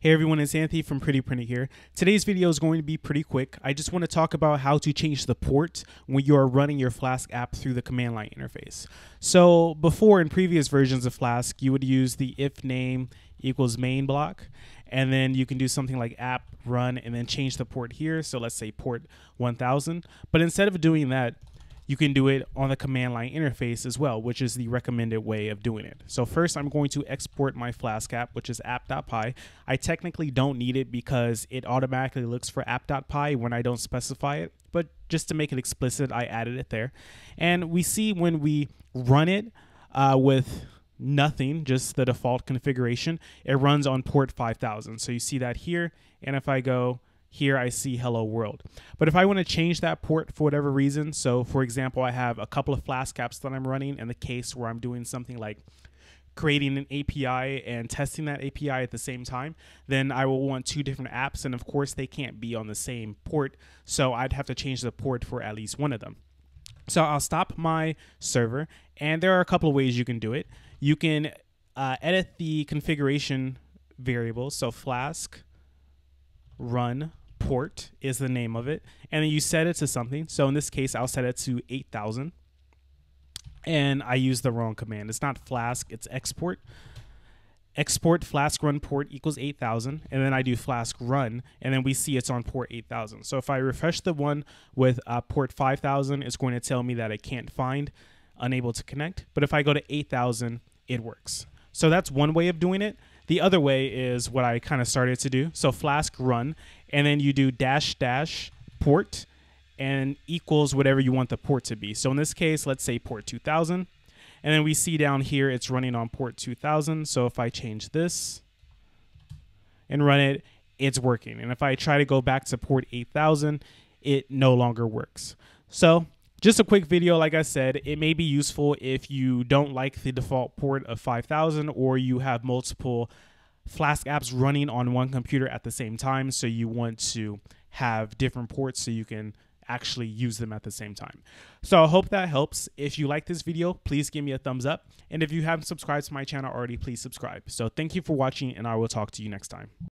Hey everyone, it's Anthony from Pretty Printed here. Today's video is going to be pretty quick. I just want to talk about how to change the port when you are running your Flask app through the command line interface. So before in previous versions of Flask, you would use the if name equals main block, and then you can do something like app run and then change the port here. So let's say port 1000. But instead of doing that, you can do it on the command line interface as well, which is the recommended way of doing it. So first I'm going to export my Flask app, which is app.py. I technically don't need it because it automatically looks for app.py when I don't specify it, but just to make it explicit, I added it there. And we see when we run it uh, with nothing, just the default configuration, it runs on port 5000. So you see that here. And if I go here I see hello world. But if I want to change that port for whatever reason, so for example, I have a couple of Flask apps that I'm running in the case where I'm doing something like creating an API and testing that API at the same time, then I will want two different apps. And of course, they can't be on the same port. So I'd have to change the port for at least one of them. So I'll stop my server. And there are a couple of ways you can do it. You can uh, edit the configuration variable. So Flask run port is the name of it. And then you set it to something. So in this case, I'll set it to 8000. And I use the wrong command. It's not Flask, it's export. Export Flask run port equals 8000. And then I do Flask run. And then we see it's on port 8000. So if I refresh the one with uh, port 5000, it's going to tell me that I can't find, unable to connect. But if I go to 8000, it works. So that's one way of doing it. The other way is what I kind of started to do. So Flask run, and then you do dash dash port and equals whatever you want the port to be. So in this case, let's say port 2000. And then we see down here it's running on port 2000. So if I change this and run it, it's working. And if I try to go back to port 8000, it no longer works. So just a quick video, like I said, it may be useful if you don't like the default port of 5000 or you have multiple Flask apps running on one computer at the same time. So you want to have different ports so you can actually use them at the same time. So I hope that helps. If you like this video, please give me a thumbs up. And if you haven't subscribed to my channel already, please subscribe. So thank you for watching and I will talk to you next time.